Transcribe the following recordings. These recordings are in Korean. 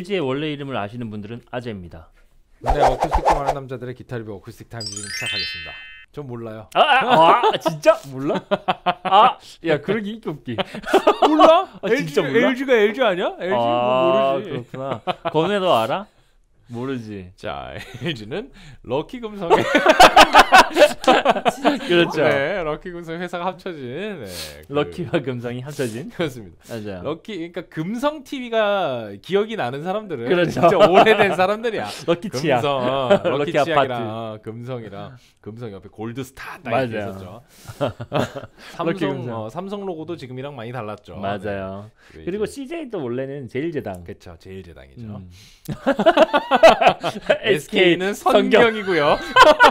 LG의 원래 이름을 아시는 분들은 아재입니다. 네, 어쿠스틱 좀 아는 남자들의 기타 리뷰 어쿠스틱 타임 지금 시작하겠습니다. 전 몰라요. 아, 아, 아 진짜 몰라? 아, 야 그러기 있기 없기. 몰라? 아, 진짜 몰라? LG가 LG 아니야? LG 아, 뭐 모르지. 그렇구나. 건혜 너 알아? 모르지. 자, LG는 럭키 금성의 그렇죠. 네, 럭키 금성 회사가 합쳐진 네, 그- 럭키와 금성이 합쳐진. 그렇습니다. 맞아요. 럭키 그러니까 금성 TV가 기억이 나는 사람들은 그렇죠. 진짜 오래된 사람들이야. 럭키 치약. 금성, 어, 럭키 럭키 치약이랑. 어, 금성이랑 금성 옆에 골드스타 딱. 이렇게 있었죠. 삼성 금성. 어, 삼성 로고도 지금이랑 많이 달랐죠. 맞아요. 네. 그리고 CJ도 원래는 제일제당. 그쵸 제일 제당이죠. 음. SK는. 선경이고요.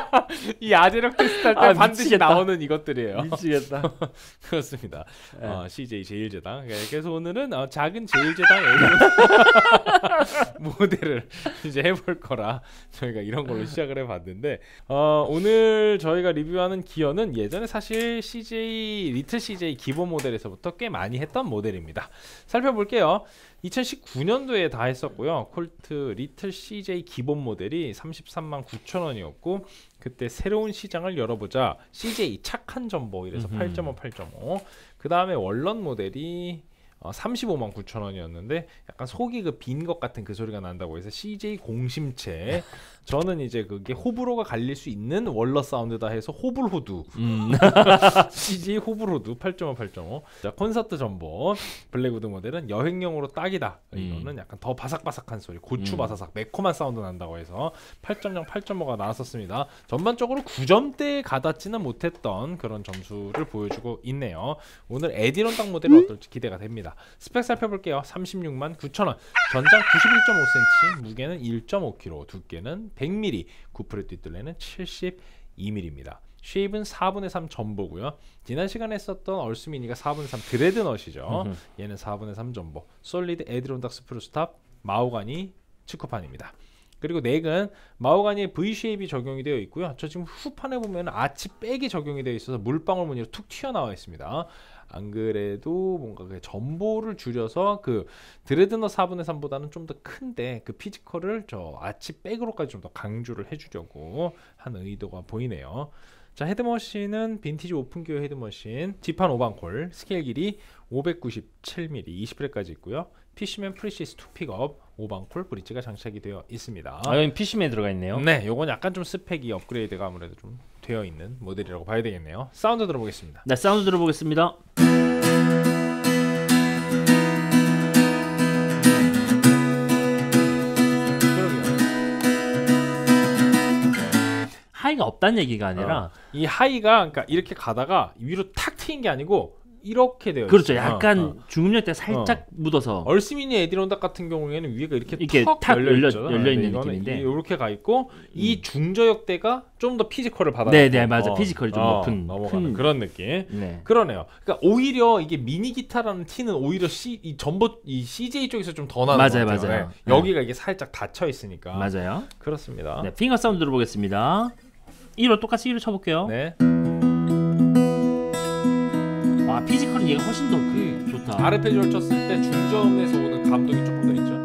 이 아재력 테스트 할 때 아, 반드시 미치겠다. 나오는 이것들이에요. 미치겠다. 그렇습니다. 네. 어, CJ 제일제당. 네, 그래서 오늘은 어, 작은 제일제당 모델을 이제 해볼 거라 저희가 이런 걸로 시작을 해봤는데 어, 오늘 저희가 리뷰하는 기어는 예전에 사실 CJ 리틀 CJ 기본 모델에서부터 꽤 많이 했던 모델입니다. 살펴볼게요. 2019년도에 다 했었고요. 콜트 리틀 CJ 기본 모델이 33만 9천 원이었고 그때 새로운 시장을 열어보자 CJ 착한 점보 이래서 음흠. 8.5 8.5. 그 다음에 원런 모델이 어, 35만 9천 원이었는데 약간 속이 그 빈 것 같은 그 소리가 난다고 해서 CJ 공심체. 저는 이제 그게 호불호가 갈릴 수 있는 월러 사운드다 해서 호불호두. 음. CJ 호불호두 8.5 8.5 자, 콘서트 jumbo. blackwood 모델은 여행용으로 딱이다. 이거는 약간 더 바삭바삭한 소리 고추 음. 바사삭 매콤한 사운드 난다고 해서 8.0 8.5가 나왔었습니다. 전반적으로 9점대에 가닿지는 못했던 그런 점수를 보여주고 있네요. 오늘 Adirondack 모델은 어떨지 기대가 됩니다 스펙 살펴볼게요. 36만 9천원. 전장 91.5cm 무게는 1.5kg 두께는 100mm 구fret 뒷둘레는 72mm입니다 shape은 4분의 3 jumbo고요. 지난 시간에 썼던 Earth Mini가 4분의 3 dreadnought이죠. 음흠. 얘는 4분의 3 jumbo. solid Adirondack spruce top 마호가니 측후판입니다 그리고 넥은 마오가니의 V 쉐입이 적용이 되어 있고요. 저 지금 후판에 보면 arch back이 적용이 되어 있어서 물방울 무늬로 툭 튀어나와 있습니다. 안 그래도 뭔가 그 jumbo를 줄여서 그 dreadnought 4분의 3보다는 좀 더 큰데 그 physical을 저 arch back으로까지 좀 더 강조를 해주려고 한 의도가 보이네요. 자 head machine은 빈티지 open gear head machine 지판 ovangkol 스케일 길이 597mm 20fret까지 있고요. Fishman Presys two 픽업 ovangkol bridge가 장착이 되어 있습니다. 아 여기 Fishman 들어가 있네요. 네, 요건 약간 좀 스펙이 업그레이드가 아무래도 좀 되어 있는 모델이라고 봐야 되겠네요. 사운드 들어보겠습니다. 네 사운드 들어보겠습니다. high가 없다는 얘기가 아니라 어, 이 high가 그러니까 이렇게 가다가 위로 탁 튀는 게 아니고 이렇게 되어 그렇죠. 약간 어, 어. 중음역대 살짝 묻어서 Earth Mini Adirondack 같은 경우에는 위가 이렇게 이렇게 턱 탁 열려 열려-. 열려 있는 이거는 느낌인데. 이렇게 가 있고 이 중저역대가 좀 더 physical을 받아. 네, 네, 맞아. physical이 좀 높은, 넘어가는 큰- 그런 느낌. 네. 그러네요. 그러니까 오히려 이게 미니 기타라는 티는 오히려 C 이 전보 이 CJ 쪽에서 좀 더 나는 맞아요. 맞아요. 네. 여기가 이게 살짝 닫혀 있으니까. 맞아요. 그렇습니다. 네, finger 사운드 들어보겠습니다. 1호 똑같이 1호 쳐볼게요. 네. 와 physical은 얘가 훨씬 더 그, 좋다. 아르페지오를 쳤을 때 중저음에서 오는 감동이 조금 더 있죠.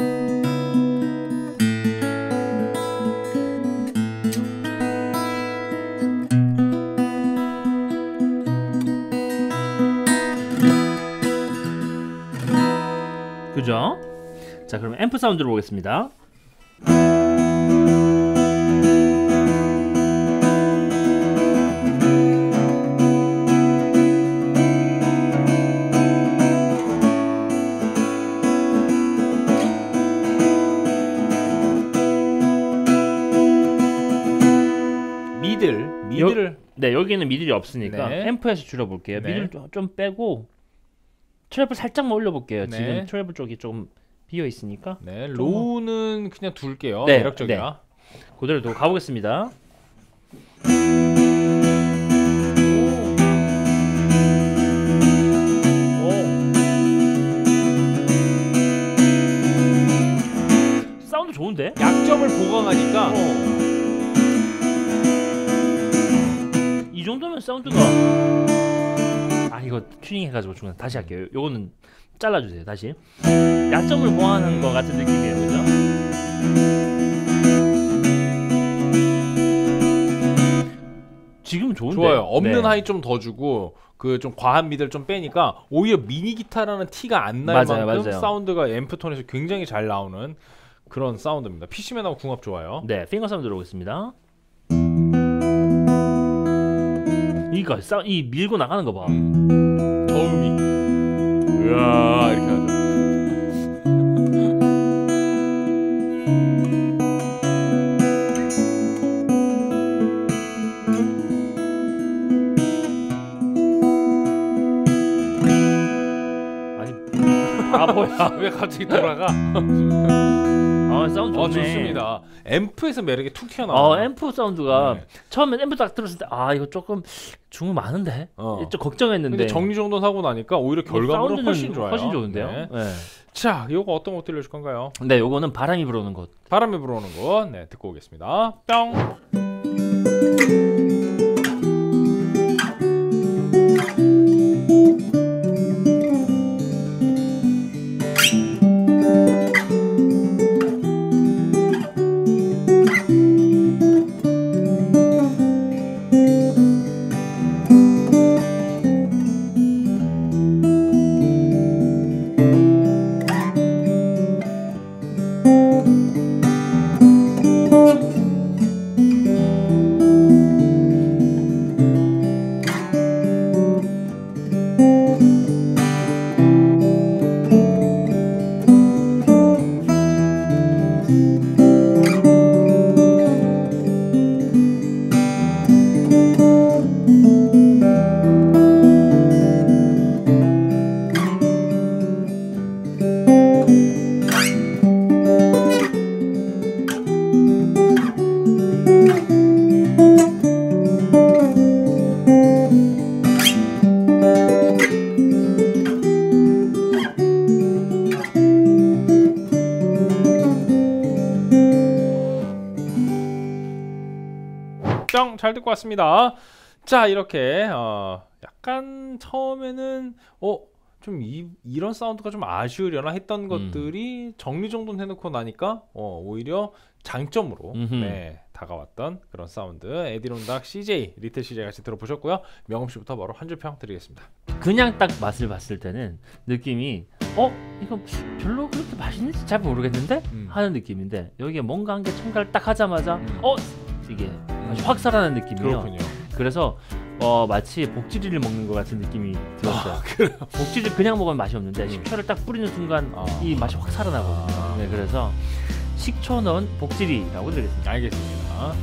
그죠? 자 그럼 앰프 사운드 들어보겠습니다. 여기는 미들이 없으니까 네. 앰프에서 줄여볼게요. 네. 미들 좀- 좀 빼고 treble 살짝만 올려볼게요. 네. 지금 treble 쪽이 조금 비어 있으니까 네, low는 그냥 둘게요. 네, 매력적이야. 그대로 두고 가보겠습니다. 좋은데? 약점을 보강하니까 이 정도면 사운드가 아 이거 튜닝 해가지고 중간 다시 할게요. 요거는 잘라주세요. 다시. 약점을 보완하는 것 같은 느낌이에요, 그죠? 지금 좋은데. 좋아요. 없는 네. high 좀 더 주고 그 좀 과한 middle 좀 빼니까 오히려 미니 기타라는 티가 안 날 만큼 맞아요. 사운드가 앰프 톤에서 굉장히 잘 나오는 그런 사운드입니다. Fishman하고 궁합 좋아요. 네, finger 사운드 들어오겠습니다. 이거 싸, 이 밀고 나가는 거 봐. 음. 저음이 으아 이렇게 하죠. 아니 바보야. 왜 갑자기 돌아가? 아 사운드 좋네. 어 좋습니다. 앰프에서 매력이 툭어 튀어나와요. 앰프 사운드가 네. 처음에 앰프 딱 들었을 때 아 이거 조금 중음 많은데 어. 좀 걱정했는데 근데 정리 정돈 하고 나니까 오히려 결과물은 사운드는 훨씬 좋아요. 훨씬 좋은데요. 네. 네. 자, 이거 어떤 것 들려줄 건가요? 네, 요거는 바람이 불어오는 곳. 바람이 불어오는 거, 네 듣고 오겠습니다. 뿅. 왔습니다. 자, 이렇게 어, 약간 처음에는 어, 좀 이, 이런 사운드가 좀 아쉬우려나 했던 음. 것들이 정리정돈 해놓고 나니까 어, 오히려 장점으로. 네, 다가왔던 그런 사운드 Adirondack CJ Little CJ 같이 들어보셨고요. 명음 씨부터 바로 한 줄 평 드리겠습니다. 그냥 딱 맛을 봤을 때는 느낌이 어 이거 별로 그렇게 맛있는지 잘 모르겠는데 음. 하는 느낌인데 여기에 뭔가 한 개 첨가를 딱 하자마자 음. 어 이게 맛이 확 살아나는 느낌이에요. 그렇군요. 그래서 어 마치 복지리를 먹는 것 같은 느낌이 들었어요. 복지리 그냥 먹으면 맛이 없는데 식초를 딱 뿌리는 순간 아. 이 맛이 확 살아나거든요. 아. 네, 그래서 식초 넣은 복지리라고 드리겠습니다. 알겠습니다.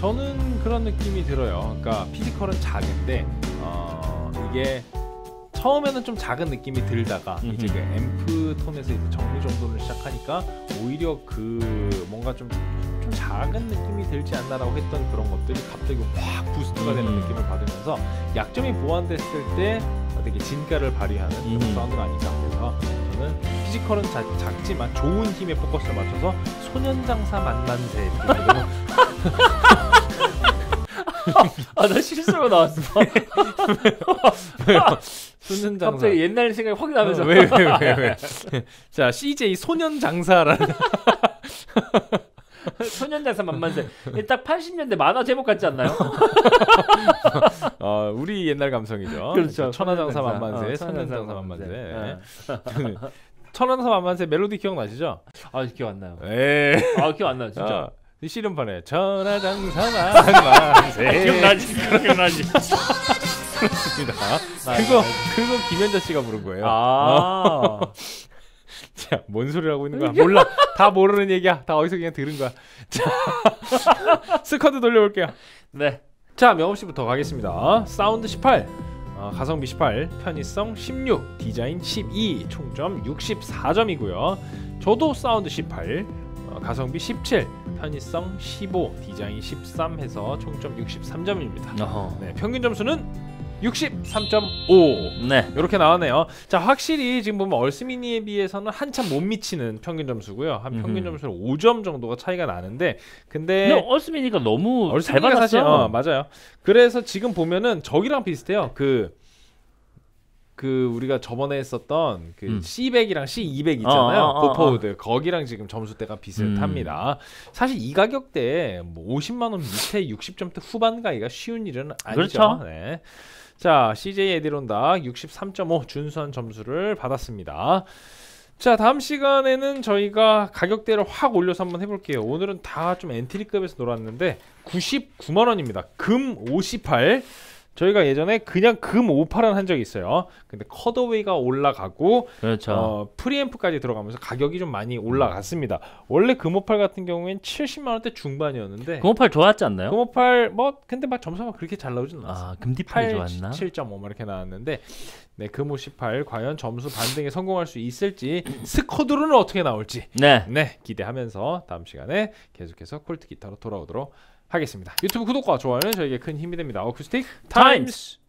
저는 그런 느낌이 들어요. 그러니까 피지컬은 작은데 어, 이게 처음에는 좀 작은 느낌이 들다가 음흠. 이제 그 앰프 톤에서 이제 정리 정돈을 시작하니까 오히려 그 뭔가 좀, 좀 작은 느낌이 들지 않나라고 했던 그런 것들이 갑자기 확 부스트가 되는 음. 느낌을 받으면서 약점이 보완됐을 때 되게 진가를 발휘하는 그런 음. 사운드가 아닌가 그래서 저는 피지컬은 자- 작지만 좋은 힘에 포커스를 맞춰서 소년장사 만만세 아나 실수로 나왔어. 소년 장사. 갑자기 옛날 생각이 확 나면서. 왜왜왜 왜, 자 CJ 소년 장사라는 소년장사 만만세. 이게 딱 80년대 만화 제목 같지 않나요? 어, 우리 옛날 감성이죠. 그렇죠. 천하장사. 만만세, 어, 소년장사 만만세. 네. 천하장사 만만세 멜로디 기억나시죠? 아 기억 안 나요. 에. 아 기억 안 나요 진짜. 어, 이 씨름판에 천하장사 만만세. 기억나지 기억나지. 그렇습니다. 그거 그거 김현자 씨가 부른 거예요. 아. 자, 뭔 소리를 하고 있는 거야? 몰라. 다 모르는 얘기야. 다 어디서 그냥 들은 거야. 자, 스코어 돌려볼게요. 네. 자, 명업 씨부터 가겠습니다. 사운드 18, 어, 가성비 18, 편의성 16, 디자인 12, 총점 64점이고요. 저도 사운드 18, 어, 가성비 17, 편의성 15, 디자인 13 해서 총점 63점입니다. 어허. 네, 평균 점수는 63.5. 네. 이렇게 나왔네요. 자, 확실히 지금 보면 얼스미니에 비해서는 한참 못 미치는 평균 점수고요. 한 평균. 점수는 5점 정도가 차이가 나는데, 근데 근데 얼스미니가 너무 잘 얼스미니가 받았어. 사실 어, 맞아요. 그래서 지금 보면은 저기랑 비슷해요. 그. 그 우리가 저번에 했었던 그 음. C100이랑 C200 있잖아요. 어, 어, 어, 고포우드 거기랑 지금 점수대가 비슷합니다. 음. 사실 이 가격대에 뭐 50만 원 밑에 60점대 후반 가기가 쉬운 일은 아니죠. 그렇죠. 네. 자, CJ 에디론다 63.5 준수한 점수를 받았습니다. 자, 다음 시간에는 저희가 가격대를 확 올려서 한번 해볼게요. 오늘은 다 좀 엔트리급에서 놀았는데 99만 원입니다. 금 58. 저희가 예전에 그냥 금 58은 한 적이 있어요. 근데 컷어웨이가 올라가고 그렇죠. 어, 프리앰프까지 들어가면서 가격이 좀 많이 올라갔습니다. 원래 금오팔 같은 경우엔 70만 원대 중반이었는데 금호팔 좋았지 않나요? 금오팔 뭐 근데 막 점수가 그렇게 잘 나오진 않았어요. 아 금디팔이 좋았나? 7.5 이렇게 나왔는데 네, 금 58 과연 점수 반등에 성공할 수 있을지 스쿼드로는 어떻게 나올지 네. 네 기대하면서 다음 시간에 계속해서 콜트 기타로 돌아오도록 하겠습니다. 유튜브 구독과 좋아요는 저에게 큰 힘이 됩니다. 어쿠스틱 타임스.